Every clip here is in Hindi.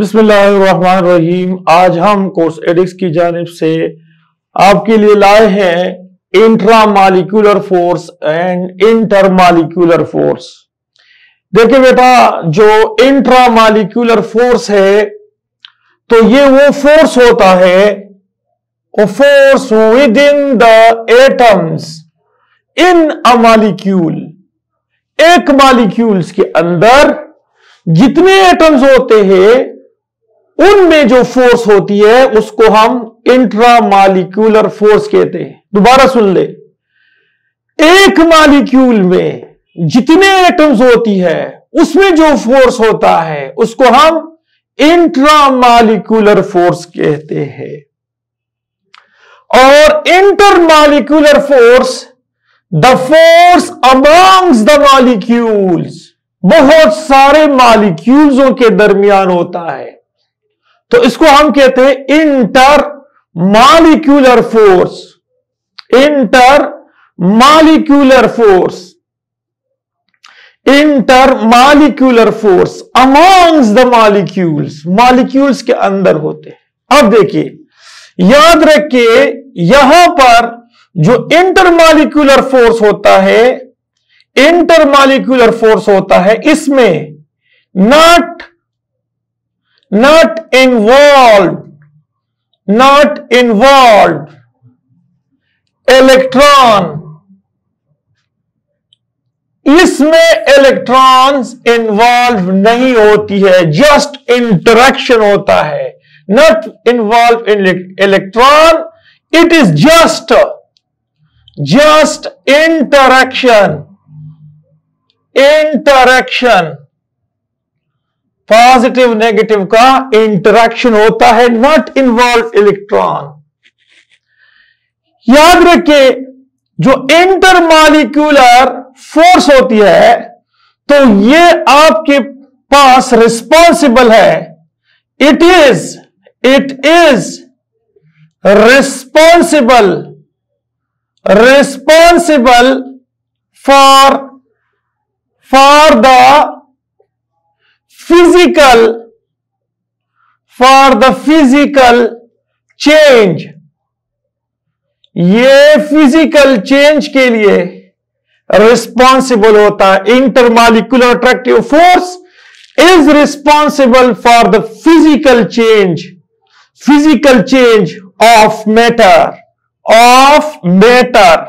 बिस्मिल्लाहिर्रहमानिर्रहीम। आज हम कोर्स एडिक्स की जानब से आपके लिए लाए हैं intramolecular force and intermolecular force. देखिए बेटा, जो इंट्रा मालिकुलर फोर्स है तो ये वो फोर्स होता है, वो force within the atoms in a molecule एक मालिक्यूल्स के अंदर जितने एटम्स होते हैं उनमें जो फोर्स होती है, उसको हम इंट्रा मालिक्यूलर फोर्स कहते हैं। दोबारा सुन ले। एक मालिक्यूल में जितने एटम्स होती है, उसमें जो फोर्स होता है, उसको हम इंट्रा मालिक्यूलर फोर्स कहते हैं। और intermolecular force the force amongst the molecules बहुत सारे मालिक्यूल्सों के दरमियान होता है। तो इसको हम कहते हैं intermolecular force intermolecular force intermolecular force amongst the molecules molecules के अंदर होते हैं। अब देखिए, याद रखिए, यहाँ पर जो इंटर मालिक्यूलर फोर्स होता है इंटर मालिक्यूलर फोर्स होता है इसमें not not involved. Not involved. Electron इसमें इलेक्ट्रॉन्स इन्वॉल्व नहीं होती है जस्ट इंटरेक्शन होता है. Not involve in electron it is just just interaction interaction positive negative का इंटरेक्शन होता है नॉट इन्वॉल्व इलेक्ट्रॉन याद रखिए, जो इंटरमालिक्यूलर फोर्स होती है तो ये आपके पास रिस्पॉन्सिबल है। It is it is responsible responsible for for the physical for the physical change. ये फ़िज़िकल चेंज के लिए रिस्पॉन्सिबल होता है intermolecular attractive force is responsible for the physical change physical change of matter of matter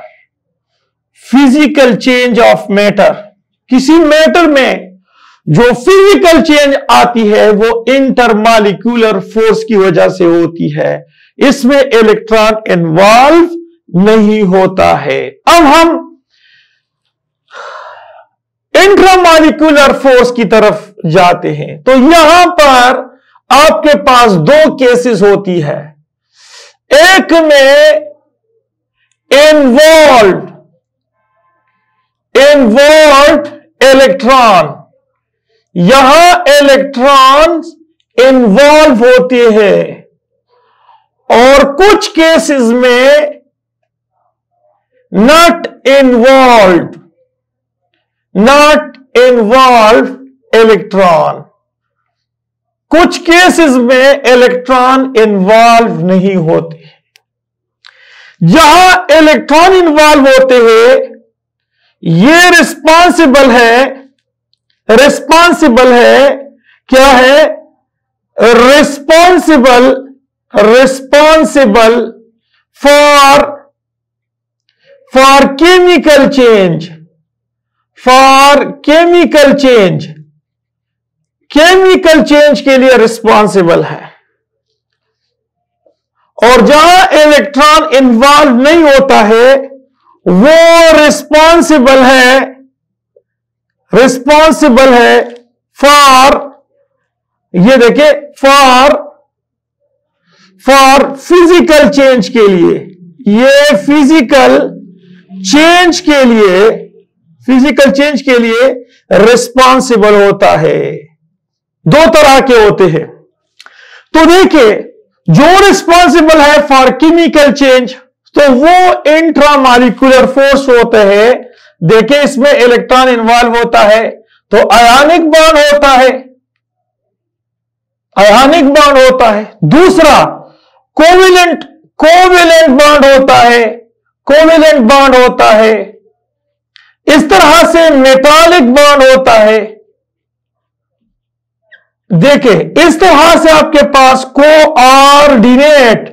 physical change of matter किसी मैटर में जो फ़िज़िकल चेंज आती है, वो इंटरमालिक्यूलर फोर्स की वजह से होती है। इसमें इलेक्ट्रॉन इन्वॉल्व नहीं होता है। अब हम इंट्रामालिक्यूलर फोर्स की तरफ़ जाते हैं। तो यहाँ पर आपके पास दो केसेस होती है। एक में इन्वॉल्व इन्वॉल्व इलेक्ट्रॉन यहाँ इलेक्ट्रॉन्स इन्वॉल्व होते हैं। और कुछ केसेस में not involve not involve electron कुछ केसेस में इलेक्ट्रॉन इन्वॉल्व नहीं होते। जहाँ इलेक्ट्रॉन इन्वॉल्व होते हैं, ये रिस्पॉन्सिबल है रिस्पॉन्सिबल है, क्या है? Responsible responsible for for chemical change for chemical change chemical change के लिए रिस्पॉन्सिबल है. और जहाँ इलेक्ट्रॉन इन्वॉल्व नहीं होता है, वो रिस्पॉन्सिबल है रिस्पॉन्सिबल है फॉर ये देखे फॉर फॉर फ़िज़िकल चेंज के लिए, ये फ़िज़िकल चेंज के लिए फ़िज़िकल चेंज के लिए रिस्पॉन्सिबल होता है। दो तरह के होते हैं। तो देखिए जो रिस्पॉन्सिबल है फॉर केमिकल चेंज तो वो इंट्रामालिकुलर फोर्स होते हैं देखिए इसमें इलेक्ट्रॉन इन्वॉल्व होता है तो आयानिक बॉन्ड होता है। आयानिक बॉन्ड होता है। दूसरा कोविलेंट कोविलेंट बॉन्ड होता है। कोविलेंट बॉन्ड होता है। इस तरह से मेटालिक बॉन्ड होता है। देखिए, इस तरह से आपके पास कोऑर्डिनेट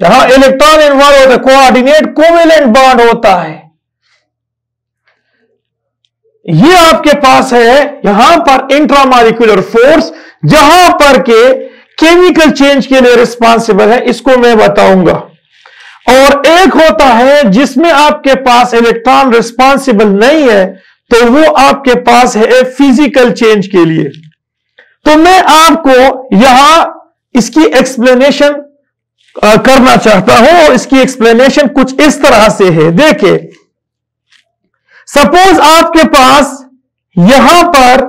यहाँ इलेक्ट्रॉन इन्वॉल्व होता है कोऑर्डिनेट कोविलेंट बॉन्ड होता है। ये आपके पास है, यहाँ पर इंट्रामालिकुलर फोर्स जहाँ पर के केमिकल चेंज के लिए रिस्पॉन्सिबल है, इसको मैं बताऊँगा। और एक होता है, जिसमें आपके पास इलेक्ट्रॉन रिस्पॉन्सिबल नहीं है तो वो आपके पास है फ़िज़िकल चेंज के लिए। तो मैं आपको यहाँ इसकी एक्सप्लेनेशन करना चाहता हूँ, और इसकी एक्सप्लेनेशन कुछ इस तरह से है। देखिए सपोज़ आपके पास यहाँ पर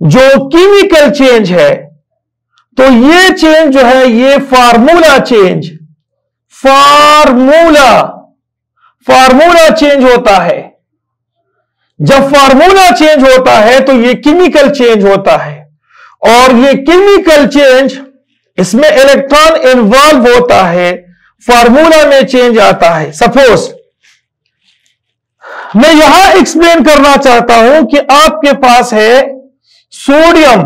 जो केमिकल चेंज है तो ये चेंज जो है, ये formula change formula formula change होता है। जब फार्मूला चेंज होता है तो ये केमिकल चेंज होता है। और ये केमिकल चेंज इसमें इलेक्ट्रॉन इन्वॉल्व होता है फार्मूला में चेंज आता है। सपोज़ मैं यहाँ एक्सप्लेन करना चाहता हूँ कि आपके पास है सोडियम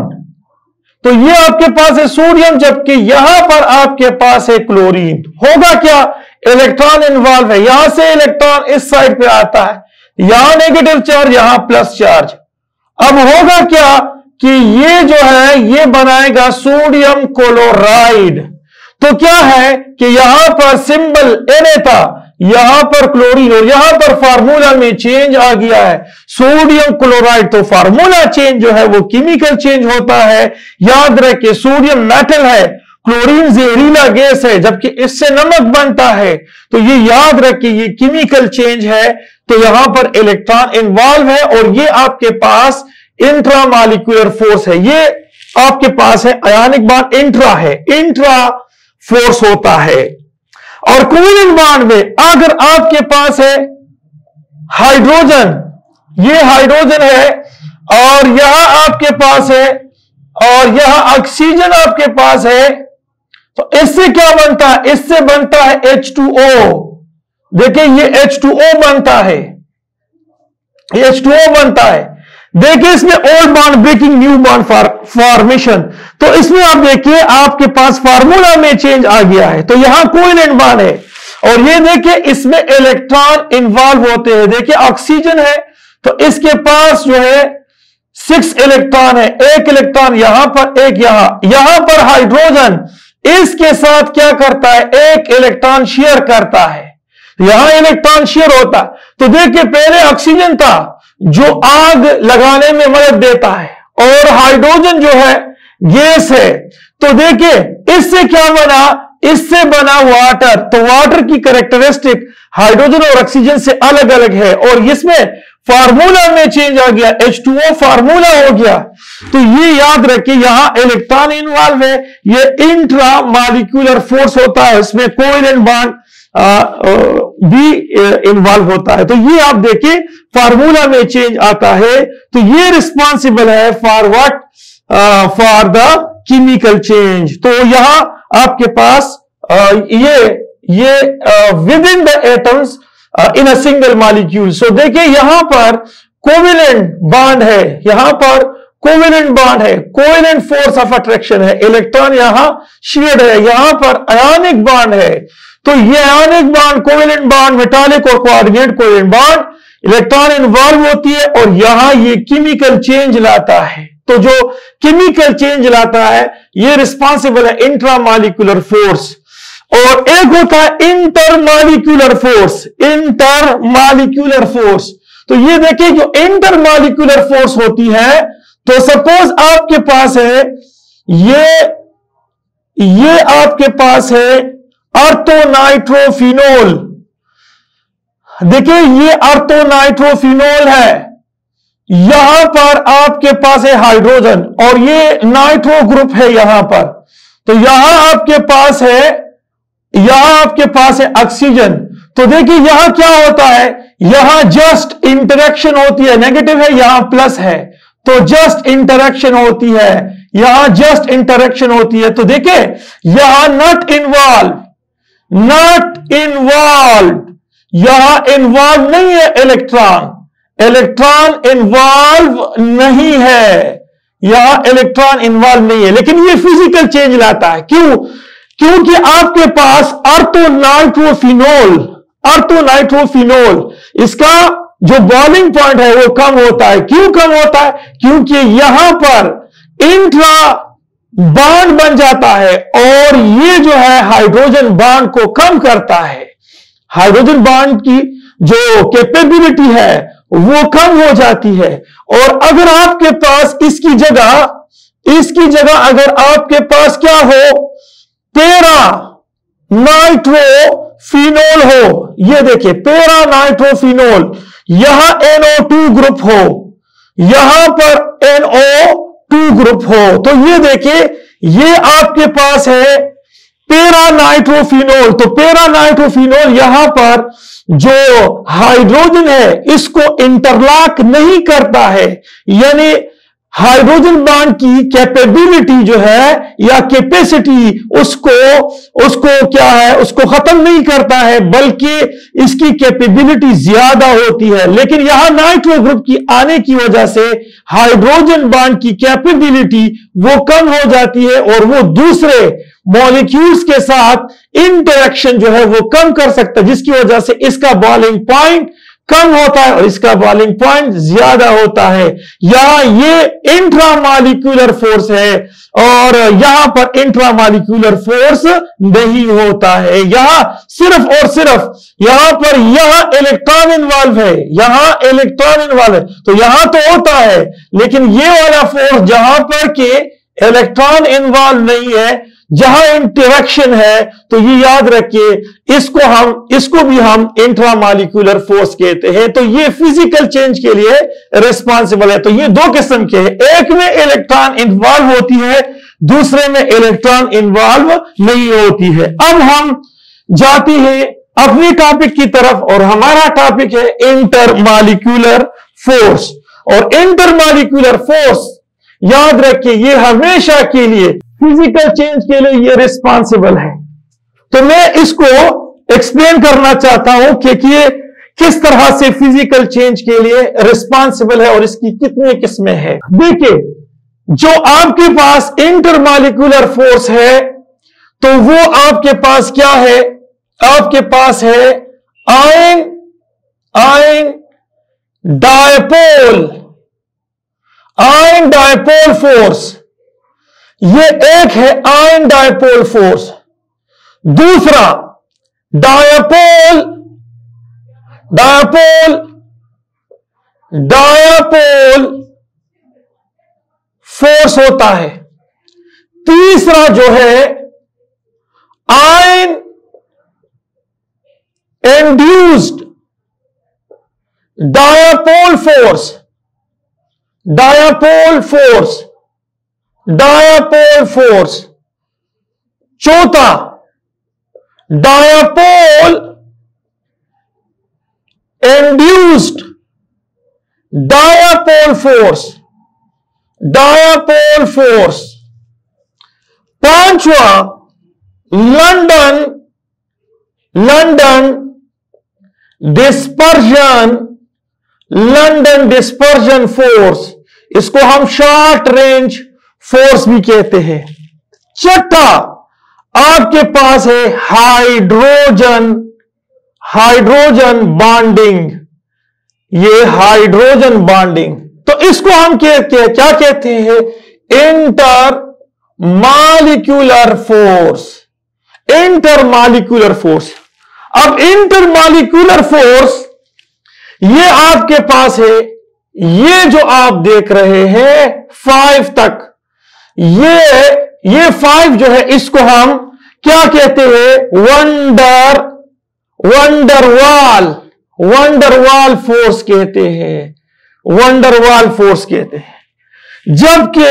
तो ये आपके पास है सोडियम जबकि यहाँ पर आपके पास है क्लोरीन होगा क्या? इलेक्ट्रॉन इन्वॉल्व है। यहाँ से इलेक्ट्रॉन इस साइड पे आता है। यहाँ नेगेटिव चार्ज यहाँ प्लस चार्ज अब होगा क्या कि ये जो है, ये बनाएगा सोडियम क्लोराइड तो क्या है कि यहाँ पर सिंबल एन था। यहाँ पर क्लोरीन और यहाँ पर फार्मूला में चेंज आ गया है। सोडियम क्लोराइड तो फार्मूला चेंज जो है, वो केमिकल चेंज होता है। याद रखे सोडियम मेटल है क्लोरीन जहरीला गैस है, जबकि इससे नमक बनता है। तो ये याद रखिए, ये केमिकल चेंज है। तो यहाँ पर इलेक्ट्रॉन इन्वॉल्व है और ये आपके पास इंट्रामालिकुलर फोर्स है। ये आपके पास है अयानिक बाण इंट्रा है। इंट्रा फोर्स होता है। और कोवलेंट बाण में अगर आपके पास है हाइड्रोजन, ये हाइड्रोजन है और यह आपके पास है और यह ऑक्सीजन आपके पास है तो इससे क्या बनता है? इससे बनता है H2O देखिए, ये H2O बनता है। H2O बनता है। देखिए, इसमें old bond breaking new bond formation तो इसमें आप देखिए, आपके पास फार्मूला में चेंज आ गया है। तो यहाँ कोई बॉन्ड है। और ये देखिए, इसमें इलेक्ट्रॉन इन्वॉल्व होते हैं। देखिए ऑक्सीजन है तो इसके पास जो है सिक्स इलेक्ट्रॉन है। एक इलेक्ट्रॉन यहाँ पर, एक यहाँ। यहाँ पर हाइड्रोजन इसके साथ क्या करता है? एक इलेक्ट्रॉन शेयर करता है। यहाँ इलेक्ट्रॉन शेयर होता। तो देखिए, पहले ऑक्सीजन था। जो आग लगाने में मदद देता है और हाइड्रोजन जो है, गैस है। तो देखिए, इससे क्या बना? इससे बना वाटर। तो वाटर की करेक्टरिस्टिक हाइड्रोजन और ऑक्सीजन से अलग अलग है और इसमें फार्मूला में चेंज आ गया एच H2O फार्मूला हो गया। तो ये याद रखिए, यहाँ इलेक्ट्रॉन इन्वॉल्व है। ये इंट्रा मालिक्यूलर फोर्स होता है इसमें कोइलेंट बॉन्ड भी इन्वॉल्व होता है। तो ये आप देखिए फार्मूला में चेंज आता है। तो ये रिस्पॉन्सिबल है for what for the chemical change तो यहाँ आपके पास आ, ये ये with in the atoms in a single molecule so देखिए यहाँ पर कोविलेंट बॉन्ड है। यहाँ पर कोविलेंट बॉन्ड है। कोविलेंट फोर्स ऑफ़ अट्रैक्शन है। इलेक्ट्रॉन यहाँ शेड है। यहाँ पर अयानिक बॉन्ड है। तो ये ionic bond covalent bond metallic और coordinate covalent bond electron involve होती है और यहाँ ये केमिकल चेंज लाता है। तो जो केमिकल चेंज लाता है, ये रिस्पॉन्सिबल है इंट्रामालिकुलर फोर्स और एक होता है इंटरमालिकुलर फोर्स इंटरमालिकुलर फोर्स तो ये देखिए जो इंटरमालिकुलर फोर्स होती है तो सपोज़ आपके पास है, ये ये आपके पास है अर्थोनाइट्रोफिनोल देखिए, ये अर्थोनाइट्रोफिनोल है। यहाँ पर आपके पास है हाइड्रोजन और ये नाइट्रो ग्रुप है यहाँ पर। तो यहाँ आपके पास है, यहाँ आपके पास है ऑक्सीजन। तो देखिए, यहाँ क्या होता है? यहाँ जस्ट इंटरेक्शन होती है। नेगेटिव है, यहाँ प्लस है। तो जस्ट इंटरेक्शन होती है। यहाँ जस्ट इंटरेक्शन होती है। तो देखे यहाँ नॉट इन्वॉल्व। नट इन्वॉल्व यहाँ इन्वॉल्व नहीं है इलेक्ट्रॉन इलेक्ट्रॉन इन्वॉल्व नहीं है. यहाँ इलेक्ट्रॉन इन्वॉल्व नहीं है. लेकिन ये फ़िज़िकल चेंज लाता है. क्यों? क्योंकि आपके पास अर्थो अर्थोनाइट्रोफिनोल अर्थोनाइट्रोफिनोल इसका जो बॉलिंग पॉइंट है वो कम होता है. क्यों कम होता है? क्योंकि यहाँ पर इंट्रा बाड बन जाता है और ये जो है हाइड्रोजन बाड को कम करता है। हाइड्रोजन बाड की जो कैपेबिलिटी है, वो कम हो जाती है। और अगर आपके पास इसकी जगह इसकी जगह अगर आपके पास क्या हो पेरा नाइट्रोफिनोल हो, ये देखिए पेरा नाइट्रोफिनोल, यहाँ NO2 ग्रुप हो, यहाँ पर NO2 ग्रुप हो तो ये देखिए ये आपके पास है पेरा नाइट्रोफिनोल तो पेरा नाइट्रोफिनोल यहाँ पर जो हाइड्रोजन है, इसको इंटरलॉक नहीं करता है। यानी हाइड्रोजन बॉन्ड की कैपेबिलिटी जो है या कैपेसिटी, उसको उसको क्या है, उसको खत्म नहीं करता है, बल्कि इसकी कैपेबिलिटी ज़्यादा होती है। लेकिन यहाँ नाइट्रो ग्रुप की आने की वजह से हाइड्रोजन बॉन्ड की कैपेबिलिटी वो कम हो जाती है और वो दूसरे मॉलिक्यूल्स के साथ इंटरेक्शन जो है वो कम कर सकता है, जिसकी वजह से इसका बॉलिंग पॉइंट कम होता है और इसका बॉलिंग पॉइंट ज़्यादा होता है। यहाँ ये इंट्रामालिक्यूलर फोर्स है और यहाँ पर इंट्रामालिक्यूलर फोर्स नहीं होता है। यहाँ सिर्फ़ और सिर्फ़ यहाँ पर यहाँ इलेक्ट्रॉन इन्वॉल्व है, यहाँ इलेक्ट्रॉन इन्वॉल्व है। तो यहाँ तो होता है, लेकिन ये वाला फोर्स जहाँ पर के इलेक्ट्रॉन इन्वॉल्व नहीं है जहाँ इंटरेक्शन है तो ये याद रखिए, इसको हम, इसको भी हम इंट्रामालिकुलर फोर्स कहते हैं। तो ये फ़िज़िकल चेंज के लिए रिस्पॉन्सिबल है। तो ये दो किस्म के हैं। एक में इलेक्ट्रॉन इन्वॉल्व होती है, दूसरे में इलेक्ट्रॉन इन्वॉल्व नहीं होती है। अब हम जाते हैं अपने टॉपिक की तरफ़, और हमारा टॉपिक है इंटरमालिकुलर फोर्स और इंटरमालिकुलर फोर्स याद रखिए, ये हमेशा के लिए फ़िज़िकल चेंज के लिए ये रिस्पॉन्सिबल है। तो मैं इसको एक्सप्लेन करना चाहता हूँ कि ये किस तरह से फ़िज़िकल चेंज के लिए रिस्पॉन्सिबल है और इसकी कितनी किस्में हैं। देखिए, जो आपके पास इंटरमालिकुलर फोर्स है तो वो आपके पास क्या है? आपके पास है ion ion dipole ion dipole force ये एक है आयन डायपोल फोर्स दूसरा डायपोल डायपोल डायपोल फोर्स होता है। तीसरा जो है ion induced dipole force dipole force dipole force चौथा dipole induced dipole force dipole force पांचवा London London dispersion London dispersion force इसको हम शॉर्ट रेंज फोर्स भी कहते हैं। छठा आपके पास है हाइड्रोजन हाइड्रोजन बॉन्डिंग। ये हाइड्रोजन बॉन्डिंग। तो इसको हम कहते हैं क्या कहते हैं? Intermolecular force. Intermolecular force. अब इंटर मालिक्यूलर फोर्स, ये आपके पास है। ये जो आप देख रहे हैं, फाइव तक। ये ये फाइव जो है, इसको हम क्या कहते हैं? Van der van der Waals van der Waals force कहते हैं। वंडर वाल फोर्स कहते हैं। जबकि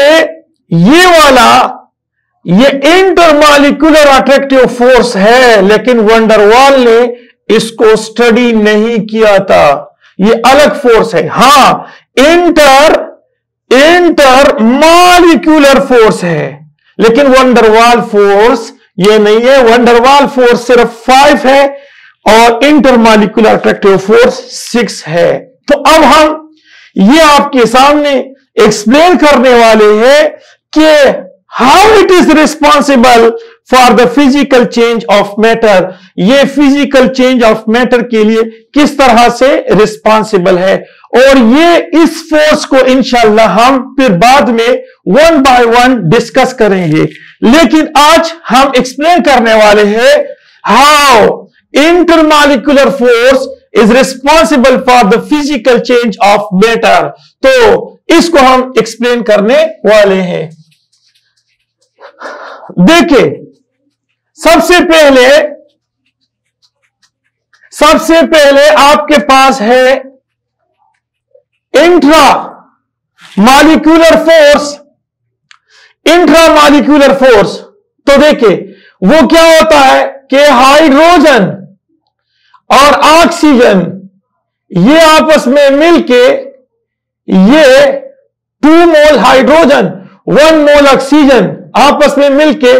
ये वाला, ये इंटरमालिकुलर अट्रैक्टिव फोर्स है, लेकिन वंडरवाल ने इसको स्टडी नहीं किया था। ये अलग फोर्स है। हाँ इंटर इंटर मॉलिक्यूलर फोर्स है। लेकिन वंडरवाल फोर्स ये नहीं है। वंडरवाल फोर्स सिर्फ़ फाइव है और intermolecular attractive force six है। तो अब हम ये आपके सामने एक्सप्लेन करने वाले हैं कि how it is responsible for the physical change of matter ये फ़िज़िकल चेंज ऑफ़ मैटर के लिए किस तरह से रिस्पॉन्सिबल है? और ये इस फोर्स को इंशाला हम फिर बाद में वन बाय वन डिस्कस करेंगे। लेकिन आज हम एक्सप्लेन करने वाले हैं how intermolecular force is responsible for the physical change of matter तो इसको हम एक्सप्लेन करने वाले हैं। देखिए सबसे पहले सबसे पहले आपके पास है intra molecular force intra molecular force तो देखिए, वो क्या होता है कि हाइड्रोजन और ऑक्सीजन ये आपस में मिलके ये two mole hydrogen one mole oxygen आपस में मिलके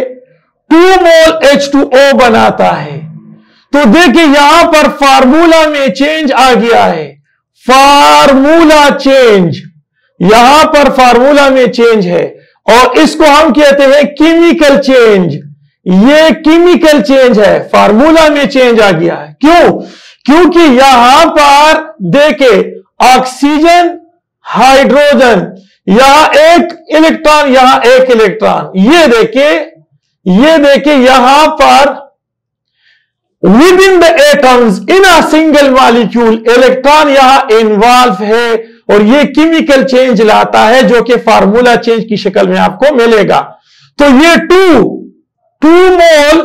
two mole H two O बनाता है। तो देखिए यहाँ पर फार्मूला में चेंज आ गया है। फार्मूला चेंज यहाँ पर फार्मूला में चेंज है। और इसको हम कहते हैं केमिकल चेंज ये केमिकल चेंज है। फार्मूला में चेंज आ गया है। क्यों? क्योंकि यहाँ पर देखे ऑक्सीजन हाइड्रोजन यहाँ एक इलेक्ट्रॉन यहाँ एक इलेक्ट्रॉन ये देखे ये देखे यहाँ पर within the atoms in a single molecule electron यहाँ इन्वॉल्व है और ये केमिकल चेंज लाता है जो कि फार्मूला चेंज की शक्ल में आपको मिलेगा। तो ये two two mole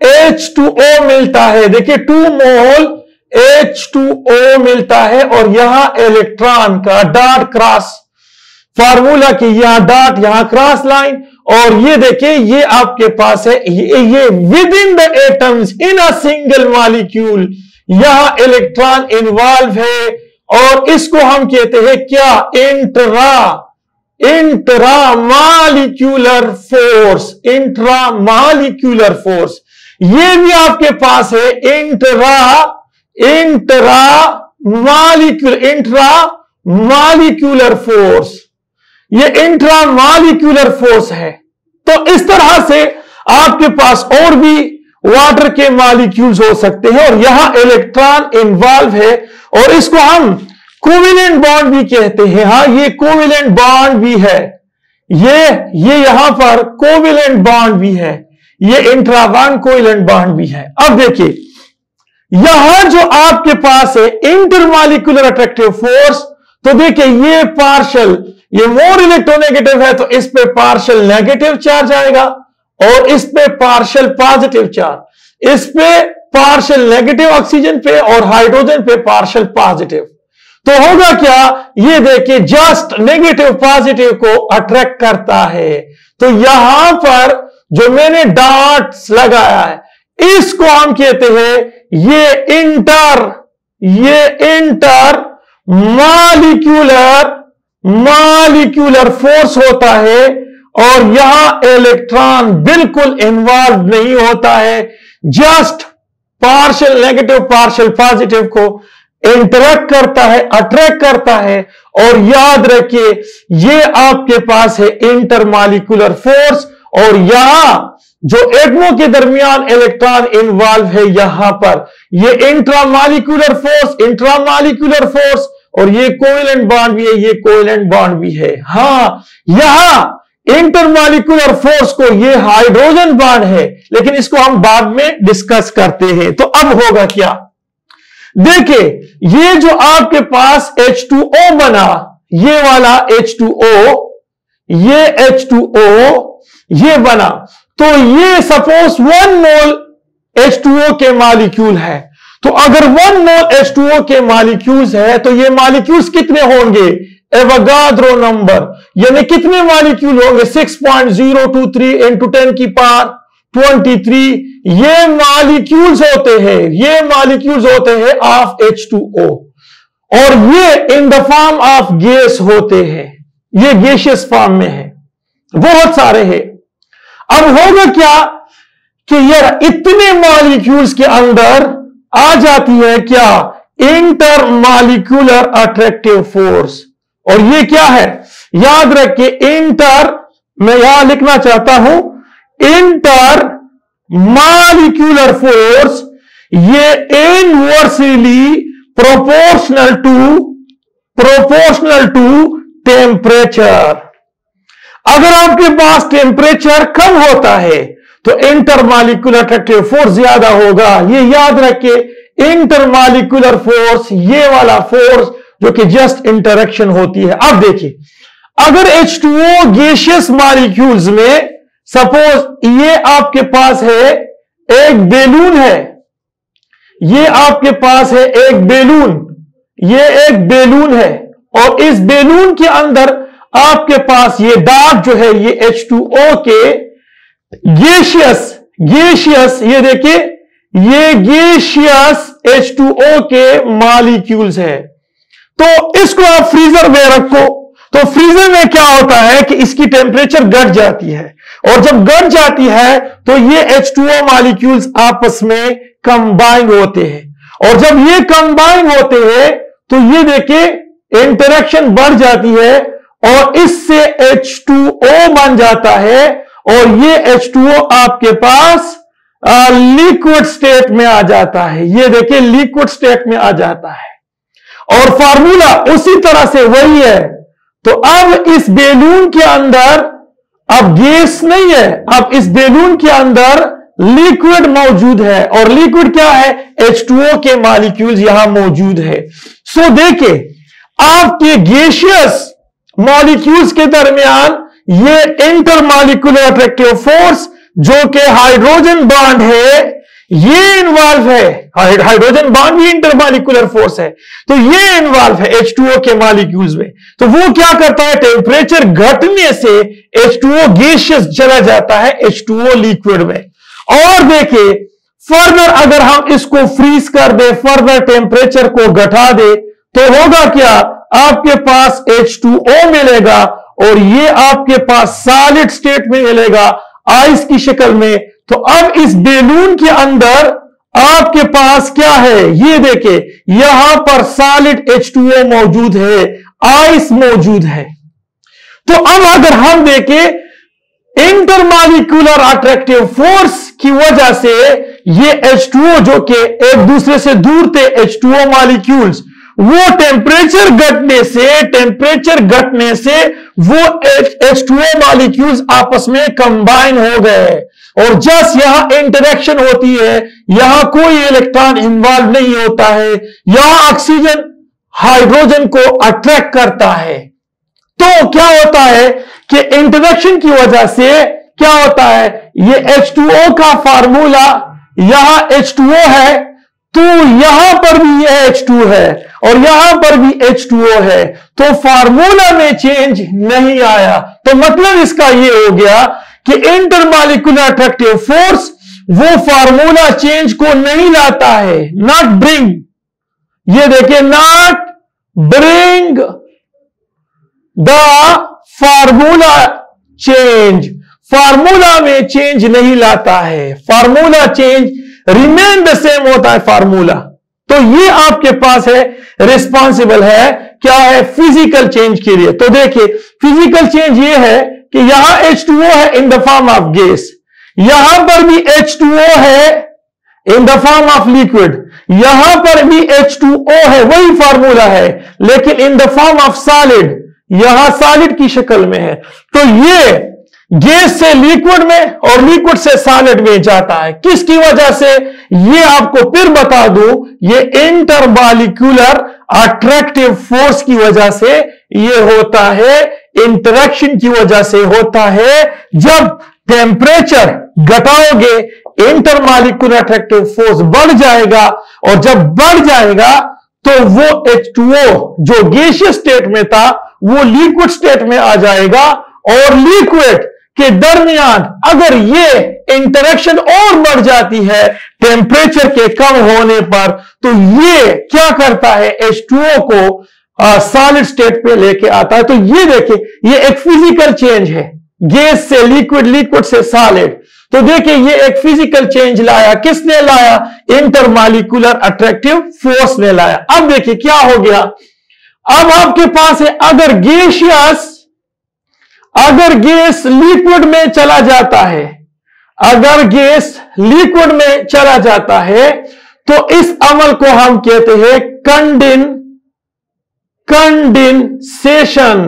H two O मिलता है। देखिए two mole H two O मिलता है और यहाँ इलेक्ट्रॉन का डॉट क्रॉस फार्मूला की यहाँ डॉट यहाँ क्रॉस लाइन और ये देखिए ये आपके पास है ये, ये within the atoms in a single molecule यहाँ इलेक्ट्रॉन इन्वॉल्व है और इसको हम कहते हैं क्या? Intra intramolecular force intramolecular force ये भी आपके पास है intra intramolecular intra molecular force ये इंट्रा मालिक्यूलर फोर्स है। तो इस तरह से आपके पास और भी वाटर के मालिक्यूल्स हो सकते हैं और यहाँ इलेक्ट्रॉन इन्वॉल्व है और इसको हम कोविलेंट बॉन्ड भी कहते हैं। हाँ ये कोविलेंट बॉन्ड भी है। ये ये यहाँ पर कोविलेंट बॉन्ड भी है। ये इंट्रावान कोविलेंट बॉन्ड भी है। अब देखिए, यहाँ जो आपके पास है इंटरमालिकुलर अट्रैक्टिव फोर्स तो देखिए ये पार्शल ये मोर इलेक्ट्रोनेगेटिव है तो इस पे पार्शल नेगेटिव चार्ज आएगा और इस पे पार्शल पॉजिटिव चार्ज इस पे पार्शल नेगेटिव ऑक्सीजन पे और हाइड्रोजन पे पार्शल पॉजिटिव तो होगा क्या? ये देखिए जस्ट नेगेटिव पॉजिटिव को अट्रैक्ट करता है। तो यहाँ पर जो मैंने डॉट्स लगाया है, इसको हम कहते हैं, ये इंटर ये इंटर मालिक्यूलर मालिक्यूलर फोर्स होता है और यहाँ इलेक्ट्रॉन बिल्कुल इन्वॉल्व नहीं होता है just partial negative partial positive को इंटरेक्ट करता है अट्रैक्ट करता है। और याद रखिए, ये आपके पास है इंटरमालिकुलर फोर्स और यहाँ जो एटमो के दरमियान इलेक्ट्रॉन इन्वॉल्व है, यहाँ पर। ये इंट्रामालिकुलर फोर्स इंट्रामालिकुलर फोर्स और ये कोइलेंट बॉन्ड भी है, ये कोइलेंट बॉन्ड भी है। हाँ, यहाँ इंटरमालिकुलर फोर्स को ये हाइड्रोजन बॉन्ड है, लेकिन इसको हम बाद में डिस्कस करते हैं। तो अब होगा क्या? देखिए, ये जो आपके पास H2O बना, ये वाला H2O ये H2O ये बना। तो ये सपोज़ वन मोल H2O के मालिक्यूल है। तो अगर one mole H two O के मालिक्यूल्स है तो ये मालिक्यूल्स कितने होंगे? एवगाद्रो नंबर यानी कितने मालिक्यूल होंगे? 6.023 इंटू टेन की पार 23 ये मालिक्यूल्स होते हैं, ये मालिक्यूल्स होते हैं ऑफ़ एच टू ओ और ये in the form of gas होते हैं. ये गैशियस फॉर्म में है. बहुत सारे हैं. अब होगा क्या कि यार इतने मॉलिक्यूल्स के अंदर आ जाती है क्या? इंटर मॉलिक्यूलर अट्रैक्टिव फोर्स और ये क्या है? याद रखिए इंटर मैं यहाँ लिखना चाहता हूँ इंटर मालिक्यूलर फोर्स ये inversely proportional to proportional to temperature अगर आपके पास टेम्परेचर कम होता है तो इंटरमालिकुलर अट्रैक्टिव फोर्स ज़्यादा होगा। ये याद रखिए इंटरमालिकुलर फोर्स ये वाला फोर्स जो कि जस्ट इंटरेक्शन होती है। अब देखिए, अगर H2O गैशियस मॉलिक्यूल्स में सपोज़ ये आपके पास है, एक बेलून है, ये आपके पास है एक बेलून ये एक बेलून है, और इस बेलून के अंदर आपके पास ये दाग जो है, ये H2O के गैशियस गेशियस ये देखिए, ये गैशियस H2O के मालिक्यूल्स है। तो इसको आप फ्रीजर में रखो। तो फ्रीजर में क्या होता है कि इसकी टेम्परेचर घट जाती है। और जब घट जाती है तो ये H2O मॉलिक्यूल्स आपस में कंबाइन होते हैं। और जब ये कंबाइन होते हैं तो ये देखिए इंटरेक्शन बढ़ जाती है और इससे H2O बन जाता है। और ये H2O आपके पास लिक्विड स्टेट में आ जाता है। ये देखिए लिक्विड स्टेट में आ जाता है। और फार्मूला उसी तरह से वही है। तो अब इस बेलून के अंदर, अब गैस नहीं है, अब इस बेलून के अंदर लिक्विड मौजूद है। और लिक्विड क्या है? H2O के मॉलिक्यूल्स यहाँ मौजूद है। सो देखे आपके गैशियस मॉलिक्यूल्स के दरमियान ये इंटर मॉलिक्यूलर अट्रैक्टिव फोर्स जो कि हाइड्रोजन बॉन्ड है, ये इन्वॉल्व है। हाइड्रोजन बॉन्ड भी इंटरमालिकुलर फोर्स है। तो ये इन्वॉल्व है H2O के मॉलिक्यूल्स में। तो वो क्या करता है? टेम्परेचर घटने से H2O गैशियस चला जाता है H2O लिक्विड में। और देखिए फर्दर अगर हम इसको फ्रीज कर दे फर्दर टेम्परेचर को घटा दे तो होगा क्या? आपके पास H2O मिलेगा और ये आपके पास सॉलिड स्टेट में मिलेगा आइस की शक्ल में। तो अब इस बेलून के अंदर आपके पास क्या है? ये देखे, यहाँ पर सॉलिड H2O मौजूद है आइस मौजूद है। तो अब अगर हम देखें इंटरमालिकुलर अट्रैक्टिव फोर्स की वजह से ये H2O जो कि एक दूसरे से दूर थे H2O मॉलिक्यूल्स वो टेम्परेचर घटने से टेम्परेचर घटने से वो H2O मॉलिक्यूल्स आपस में कंबाइन हो गए। और जस्ट यहाँ इंटरेक्शन होती है, यहाँ कोई इलेक्ट्रॉन इन्वॉल्व नहीं होता है। यहाँ ऑक्सीजन हाइड्रोजन को अट्रैक्ट करता है। तो क्या होता है कि इंटरेक्शन की वजह से क्या होता है? ये H2O का फार्मूला यहाँ H2O है तो यहाँ पर भी ये H2 है। और यहाँ पर भी H2O है। तो फार्मूला में चेंज नहीं आया। तो मतलब इसका ये हो गया कि इंटरमालिकुलर अट्रैक्टिव फोर्स वो फार्मूला चेंज को नहीं लाता है। नॉट ब्रिंग ये देखिए not bring the formula change formula में चेंज नहीं लाता है। Formula change remain the same होता है फार्मूला तो ये आपके पास है रिस्पॉन्सिबल है, क्या है फ़िज़िकल चेंज के लिए। तो देखिए फ़िज़िकल चेंज ये है कि यहाँ H2O है in the form of gas यहाँ पर भी H2O है in the form of liquid यहाँ पर भी H2O है, वही फॉर्मूला है, लेकिन in the form of solid यहाँ सॉलिड की शक्ल में है। तो ये गैस से लिक्विड में और लिक्विड से सॉलिड में जाता है। किसकी वजह से? ये आपको फिर बता दूँ, ये इंटरमॉलिक्यूलर अट्रैक्टिव फोर्स की वजह से ये होता है, इंटरेक्शन की वजह से होता है। जब टेम्परेचर घटाओगे, इंटरमालिकुलर अट्रैक्टिव फोर्स बढ़ जाएगा और जब बढ़ जाएगा तो वो H2O जो गैशियस स्टेट में था, वो लिक्विड स्टेट में आ जाएगा और लिक्विड के दरमियान अगर ये इंटरेक्शन और बढ़ जाती है टेम्परेचर के कम होने पर तो ये क्या करता है? H2O को सॉलिड स्टेट पे लेके आता है। तो ये देखिए, ये एक फ़िज़िकल चेंज है। गैस से लिक्विड लिक्विड से सॉलिड तो देखिए, ये एक फ़िज़िकल चेंज लाया। किसने लाया? इंटरमालिकुलर अट्रैक्टिव फोर्स ने लाया। अब देखिए, क्या हो गया? अब आपके पास है अगर गैशियस अगर गैस लिक्विड में चला जाता है, अगर गैस लिक्विड में चला जाता है तो इस अमल को हम कहते हैं कंडिन कंडिनसेशन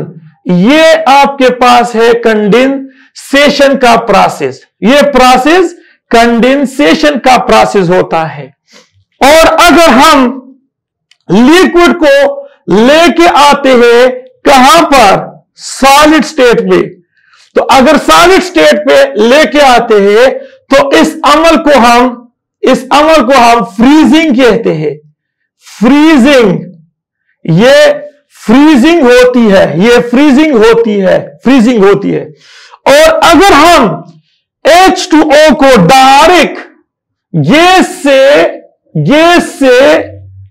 ये आपके पास है कंडेंसेशन का प्रोसेस ये प्रोसेस कंडेंसेशन का प्रोसेस होता है। और अगर हम लिक्विड को लेके आते हैं कहाँ पर? सॉलिड स्टेट में। तो अगर सॉलिड स्टेट पे लेके आते हैं तो इस अमल को हम, इस अमल को हम फ्रीजिंग कहते हैं। फ्रीजिंग, ये फ्रीजिंग होती है, ये फ्रीजिंग होती है, फ्रीजिंग होती है। और अगर हम H2O को डायरेक्ट गैस से गैस से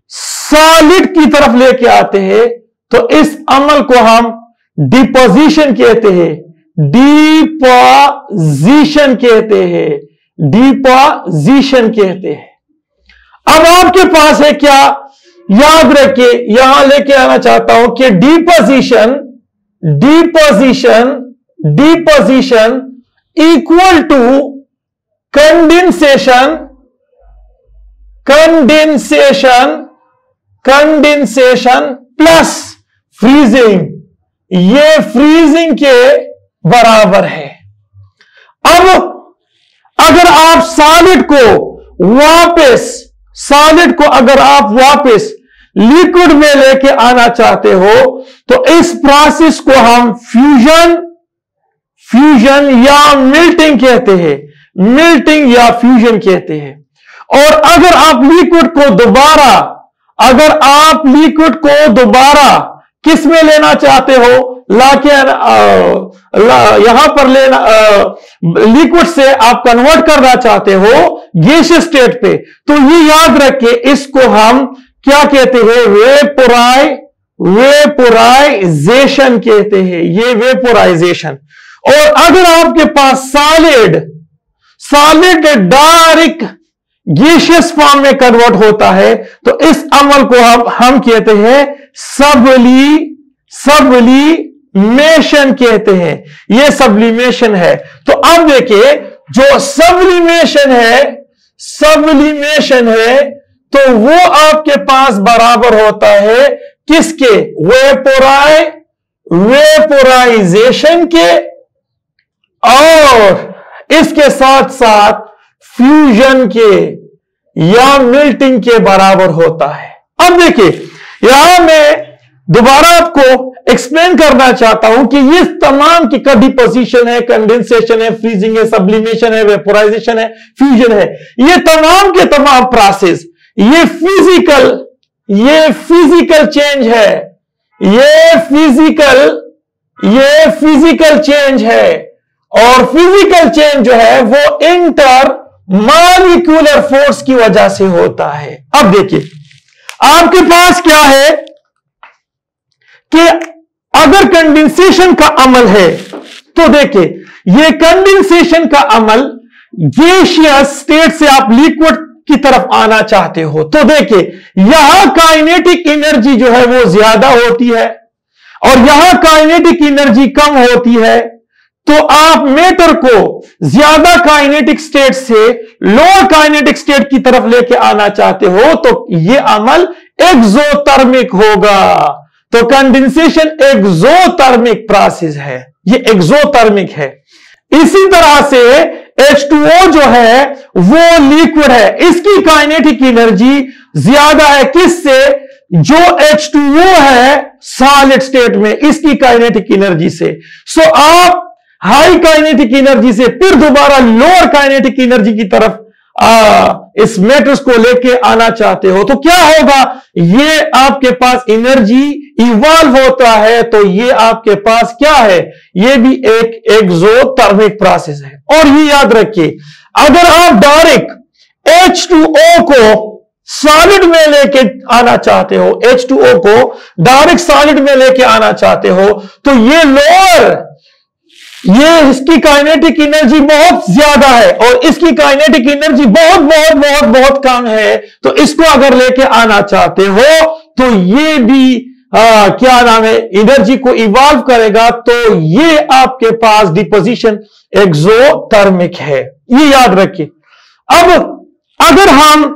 सॉलिड की तरफ़ लेके आते हैं तो इस अमल को हम डिपोजिशन कहते हैं। डिपोजिशन कहते हैं। डिपोजिशन कहते हैं। अब आपके पास है क्या? याद रखिए, यहाँ लेके आना चाहता हूँ कि deposition deposition deposition equal to condensation condensation condensation plus freezing ये फ्रीजिंग के बराबर है। अब, अगर आप सॉलिड को वापस सॉलिड को अगर आप वापस लिक्विड में लेके आना चाहते हो तो इस प्रोसेस को हम फ्यूजन फ्यूजन या मिल्टिंग कहते हैं। मिल्टिंग या फ्यूजन कहते हैं। और अगर आप लिक्विड को दोबारा, अगर आप लिक्विड को दोबारा किसमें लेना चाहते हो? ला लाके यहाँ पर लेना लिक्विड से आप कन्वर्ट करना चाहते हो गैस स्टेट पे। तो ये याद रखे इसको हम क्या कहते हैं? वेपोराई वेपोराइजेशन कहते हैं। ये वेपोराइजेशन। और अगर आपके पास solid solid direct gaseous form में कन्वर्ट होता है तो इस अमल को हम हम कहते हैं सबली सबलीमेशन कहते हैं। यह सबलीमेशन है। तो अब देखिए, जो सबलीमेशन है सबलीमेशन है तो वो आपके पास बराबर होता है किसके? वेपोराय, वेपोराइजेशन के। और इसके साथ साथ फ्यूजन के या मिल्टिंग के बराबर होता है। अब देखिए यहाँ मैं दोबारा आपको एक्सप्लेन करना चाहता हूँ कि ये तमाम की कभी पोजिशन है कंडेंसेशन है फ्रीजिंग है सब्लिमेशन है वेपोराइजेशन है फ्यूजन है। ये तमाम के तमाम प्रोसेस ये फ़िज़िकल ये फ़िज़िकल चेंज है। ये फ़िज़िकल ये फ़िज़िकल चेंज है। और फ़िज़िकल चेंज जो है, वो इंटर मालिक्यूलर फोर्स की वजह से होता है। अब देखिए। आपके पास क्या है कि अगर कंडेंसेशन का अमल है तो देखिए, ये कंडेंसेशन का अमल गैशियस स्टेट से आप लिक्विड की तरफ़ आना चाहते हो तो देखिए, यहाँ काइनेटिक एनर्जी जो है वो ज़्यादा होती है और यहाँ काइनेटिक एनर्जी कम होती है। तो आप मेटर को ज़्यादा काइनेटिक स्टेट से लोअर काइनेटिक स्टेट की तरफ़ लेके आना चाहते हो तो यह अमल एक्जोथर्मिक होगा। तो कंडेंसेशन एक्जोथर्मिक प्रोसेस है। ये एक्जोथर्मिक है। इसी तरह से H2O जो है, वो लिक्विड है। इसकी काइनेटिक एनर्जी ज़्यादा है किससे? जो H2O है सॉलिड स्टेट में, इसकी काइनेटिक एनर्जी से। सो आप हाई काइनेटिक एनर्जी से फिर दोबारा लोअर काइनेटिक एनर्जी की तरफ़ आ, इस मैट्रिक्स को लेके आना चाहते हो तो क्या होगा? ये आपके पास एनर्जी इवॉल्व होता है तो ये आपके पास क्या है? ये भी एक एक्जोथर्मिक प्रोसेस है। और ये याद रखिए अगर आप डायरेक्ट H2O को सॉलिड में लेके आना चाहते हो H2O को डायरेक्ट सॉलिड में लेके आना चाहते हो तो ये लोअर ये इसकी काइनेटिक एनर्जी बहुत ज़्यादा है और इसकी काइनेटिक एनर्जी बहुत बहुत बहुत बहुत कम है। तो इसको अगर लेके आना चाहते हो तो ये भी आ, क्या नाम है एनर्जी को इवॉल्व करेगा। तो ये आपके पास डिपोजिशन एक्सोथर्मिक है। ये याद रखिए। अब अगर हम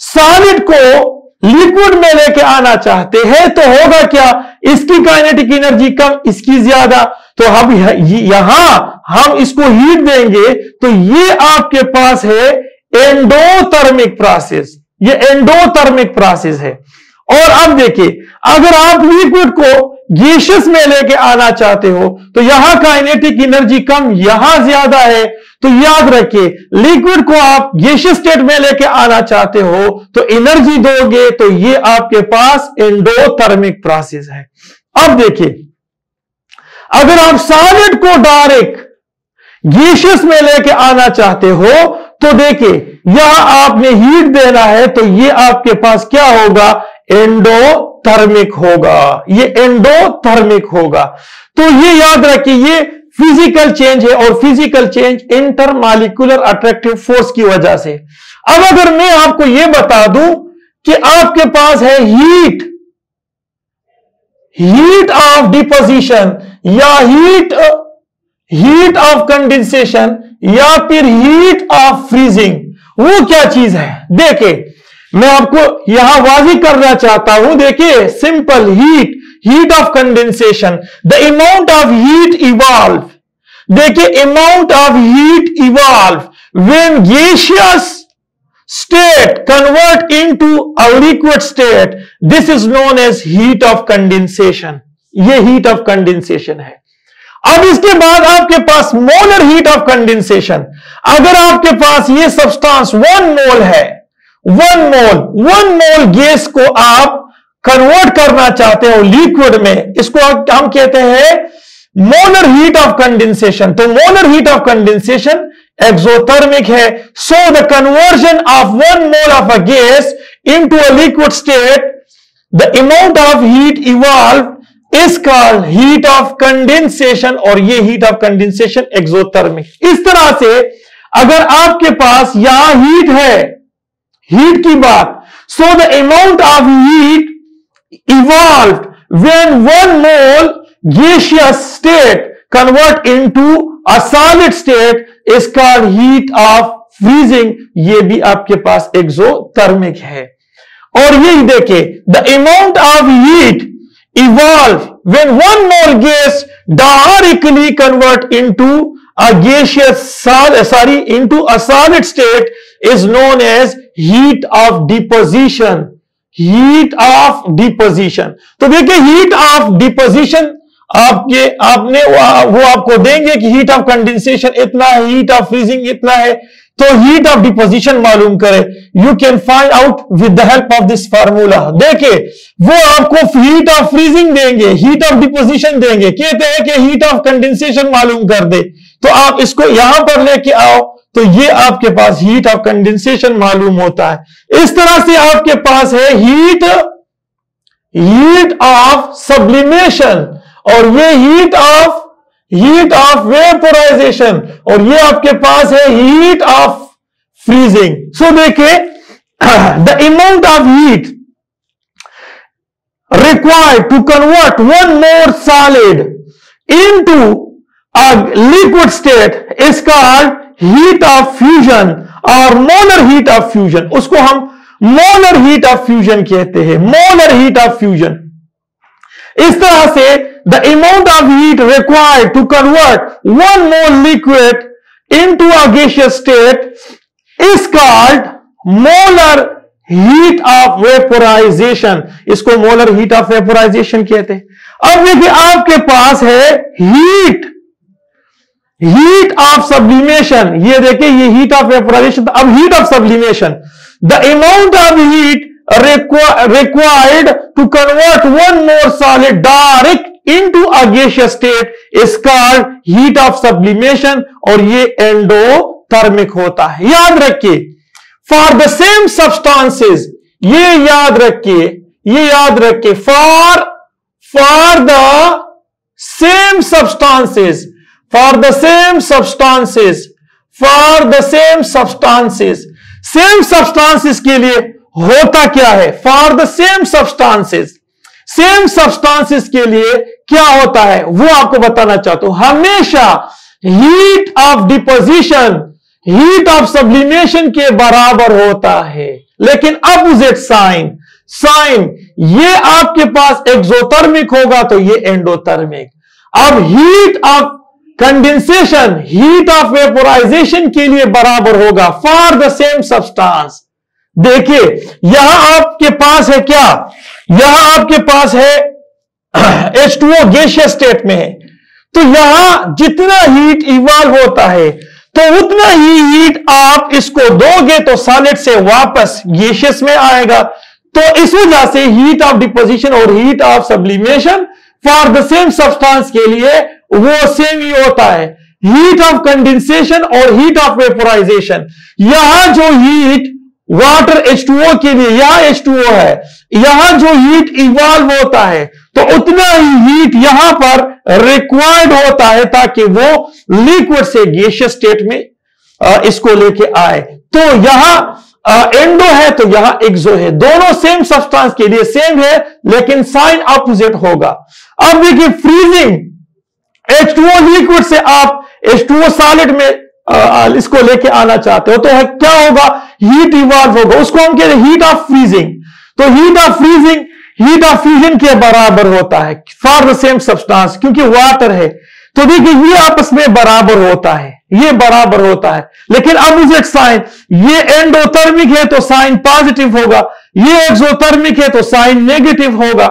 सॉलिड को लिक्विड में लेके आना चाहते हैं तो होगा क्या? इसकी काइनेटिक एनर्जी कम इसकी ज़्यादा। तो हम यहाँ हम इसको हीट देंगे तो ये आपके पास है एंडोथर्मिक प्रोसेस ये एंडोथर्मिक प्रोसेस है। और अब देखिए, अगर आप लिक्विड को गैशियस में लेके आना चाहते हो तो यहाँ काइनेटिक एनर्जी कम, यहाँ ज़्यादा है। तो याद रखिए लिक्विड को आप गैशियस स्टेट में लेके आना चाहते हो तो एनर्जी दोगे तो ये आपके पास एंडोथर्मिक प्रोसेस है। अब देखिए अगर आप सॉलिड को डायरेक्ट गैशियस में लेके आना चाहते हो तो देखिए, यहाँ आपने हीट देना है तो ये आपके पास क्या होगा? एंडोथर्मिक होगा। ये एंडोथर्मिक होगा। तो ये याद रखिए, ये फ़िज़िकल चेंज है और physical change intermolecular attractive force की वजह से। अब अगर मैं आपको यह बता दूँ कि आपके पास है हीट हीट ऑफ़ डिपोजिशन या हीट हीट ऑफ़ कंडेंसेशन या फिर हीट ऑफ़ फ्रीजिंग वो क्या चीज़ है? देखे मैं आपको यहाँ वाजी करना चाहता हूँ। देखिए simple heat heat of condensation the amount of heat evolve देखिए amount of heat evolve when gaseous state convert into a liquid state, this is known as heat of condensation. ये heat of condensation है। अब इसके बाद आपके पास मोलर हीट ऑफ़ कंडेंसेशन अगर आपके पास ये सब्सटेंस वन मोल है one mole one mole gas को आप कन्वर्ट करना चाहते हो लिक्विड में, इसको हम कहते हैं मोलर हीट ऑफ़ कंडेंसेशन तो molar heat of condensation exothermic है। So the conversion of one mole of a gas into a liquid state the amount of heat evolved इस कारण हीट ऑफ़ कंडेंसेशन और ये हीट ऑफ़ कंडेंसेशन एक्सोथर्मिक इस तरह से अगर आपके पास यहाँ हीट है हीट की बात so the amount of heat evolve when one mole gaseous state convert into a solid state इस कारण हीट ऑफ़ फ्रीजिंग ये भी आपके पास एक्सोथर्मिक है। और ये देखे the amount of heat evolve when one mole gas directly convert into a gaseous solid sorry into a solid state is known as heat of deposition heat of deposition तो देखिए heat of deposition आपके आपने वो आपको देंगे कि हीट ऑफ़ कंडेंसेशन इतना है हीट ऑफ़ फ्रीजिंग इतना है तो हीट ऑफ़ डिपोजिशन मालूम करे। You can find out with the help of this formula देखिए, वो आपको हीट ऑफ़ फ्रीजिंग देंगे हीट ऑफ़ डिपोजिशन देंगे। कहते हैं कि हीट ऑफ़ कंडेंसेशन मालूम कर दे। तो आप इसको यहाँ पर लेके आओ तो ये आपके पास हीट ऑफ़ कंडेंसेशन मालूम होता है। इस तरह से आपके पास है हीट हीट ऑफ़ सब्लिमेशन और ये heat of heat of vaporisation और ये आपके पास है हीट ऑफ़ फ्रीजिंग सो देखिए the amount of heat required to convert one mole solid into a liquid state is called heat of fusion और मोलर हीट ऑफ़ फ्यूजन उसको हम मोलर हीट ऑफ़ फ्यूजन कहते हैं। मोलर हीट ऑफ़ फ्यूजन इस तरह से the amount of heat required to convert one mole liquid into a gaseous state is called molar heat of vaporisation इसको मोलर हीट ऑफ़ वेपोराइजेशन कहते हैं अब देखिए आपके पास है हीट हीट ऑफ़ सब्लिमेशन ये देखिए ये हीट ऑफ़ वेपोराइजेशन अब heat of sublimation the amount of heat required to convert one more solid direct into gaseous state is called heat of sublimation और ये एंडोथर्मिक होता है। याद रखिए फॉर द सेम सब्सटेंसेस ये याद रखिए, ये याद रखिए for for the same substances for the same substances for the same substances same substances के लिए होता क्या है? For the same substances same substances के लिए क्या होता है? वो आपको बताना चाहता हूँ। हमेशा heat of deposition heat of sublimation के बराबर होता है। लेकिन अपोजिट साइन साइन ये आपके पास एक्सोथर्मिक होगा तो ये एंडोथर्मिक अब heat of condensation heat of vaporisation के लिए बराबर होगा। फॉर द सेम सब्सटेंस देखिए, यहाँ आपके पास है क्या? यहाँ आपके पास है एच टू स्टेट में है। तो यहाँ जितना हीट इवॉल्व होता है तो उतना ही हीट आप इसको दोगे तो सॉलिड से वापस गैशियस में आएगा। तो इस वजह से हीट ऑफ़ डिपोजिशन और heat of sublimation for the same substance के लिए वो सेम ही होता है। हीट ऑफ़ कंडेंसेशन और हीट ऑफ़ वेपोराइजेशन यहाँ जो हीट वाटर H2O के लिए, यहाँ H2O है। यहाँ जो हीट इवॉल्व होता है तो उतना ही हीट यहाँ पर रिक्वायर्ड होता है ताकि वो लिक्विड से गैशियस स्टेट में इसको लेके आए। तो यहाँ एंडो है तो यहाँ एक्सो है। दोनों सेम सब्सटेंस के लिए सेम है, लेकिन साइन अपोजिट होगा। अब देखिए फ्रीजिंग H2O लिक्विड से आप H2O सॉलिड में इसको लेके आना चाहते हो तो है, क्या होगा? हीट इवॉल्व होगा। उसको हम कहते हैं हीट ऑफ़ फ्रीजिंग तो heat of freezing heat of fusion के बराबर होता है फॉर द सेम सब्सटेंस क्योंकि वाटर है। तो देखिए, ये आपस में बराबर होता है, ये बराबर होता है। लेकिन अपोजिट साइन ये एंडोथर्मिक है तो साइन पॉजिटिव होगा, ये एक्सोथर्मिक है तो साइन नेगेटिव होगा।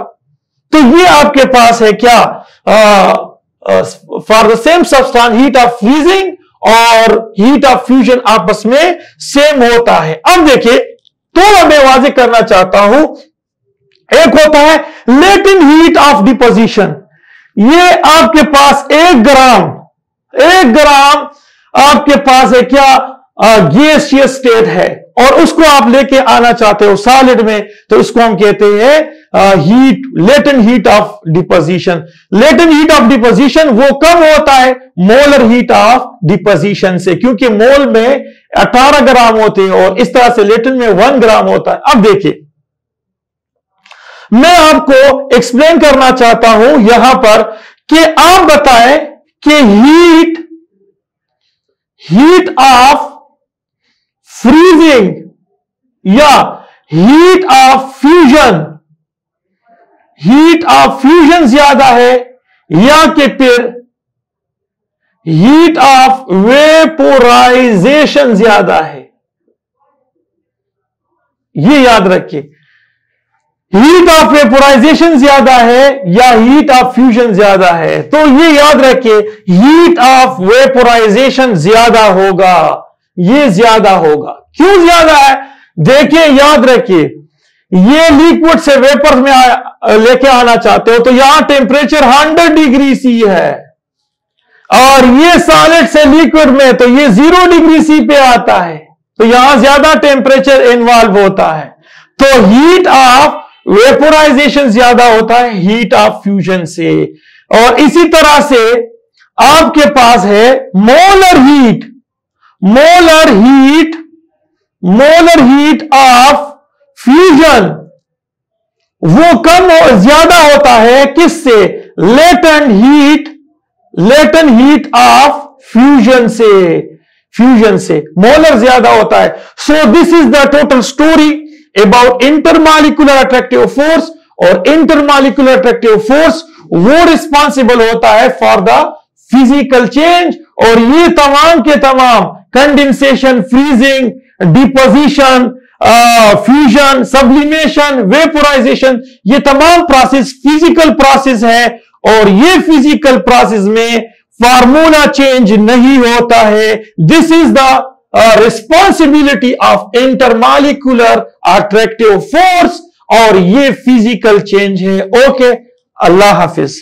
तो ये आपके पास है क्या? For the same substance heat of freezing और हीट ऑफ़ फ्यूजन आपस में सेम होता है। अब देखिए तो मैं वाजे करना चाहता हूँ। एक होता है लेटिन हीट ऑफ़ डिपोजिशन ये आपके पास एक ग्राम एक ग्राम आपके पास है क्या? गैसियस स्टेट है। और उसको आप लेके आना चाहते हो सॉलिड में तो इसको हम कहते हैं heat latent heat of deposition latent heat of deposition वो कम होता है? मोलर हीट ऑफ़ डिपोजिशन से, क्योंकि मोल में 18 ग्राम होते हैं और इस तरह से लेटन में 1 ग्राम होता है। अब देखिए। मैं आपको एक्सप्लेन करना चाहता हूँ यहाँ पर कि आप बताएँ कि हीट हीट ऑफ़ फ्रीजिंग या heat of fusion heat of fusion ज़्यादा है या कि फिर हीट ऑफ़ वेपोराइजेशन ज़्यादा है ये याद रखिए हीट ऑफ़ वेपोराइजेशन ज़्यादा है या हीट ऑफ़ फ्यूजन ज़्यादा है तो ये याद रखिए हीट ऑफ़ वेपोराइजेशन ज़्यादा होगा ये ज़्यादा होगा क्यों ज़्यादा है देखिए याद रखिए ये लिक्विड से वेपर में लेके आना चाहते हो तो यहाँ टेम्परेचर 100 डिग्री सी है। और ये सॉलिड से लिक्विड में तो ये ज़ीरो डिग्री सी पे आता है। तो यहाँ ज़्यादा टेम्परेचर इन्वॉल्व होता है। तो हीट ऑफ़ वेपोराइजेशन ज़्यादा होता है हीट ऑफ़ फ्यूजन से। और इसी तरह से आपके पास है molar heat molar heat molar heat of fusion वो कम और ज़्यादा होता है किससे? Latent heat latent heat of fusion से फ्यूजन से। मोलर ज़्यादा होता है। So this is the total story about intermolecular attractive force और इंटरमालिकुलर अट्रैक्टिव फोर्स वो रिस्पॉन्सिबल होता है फॉर द फ़िज़िकल चेंज और ये तमाम के तमाम condensation freezing deposition fusion sublimation vaporization ये तमाम प्रोसेस फ़िज़िकल प्रोसेस है और ये फ़िज़िकल प्रोसेस में फार्मूला चेंज नहीं होता है। This is the responsibility of intermolecular attractive force और ये फ़िज़िकल चेंज है। ओके अल्लाह हाफिज।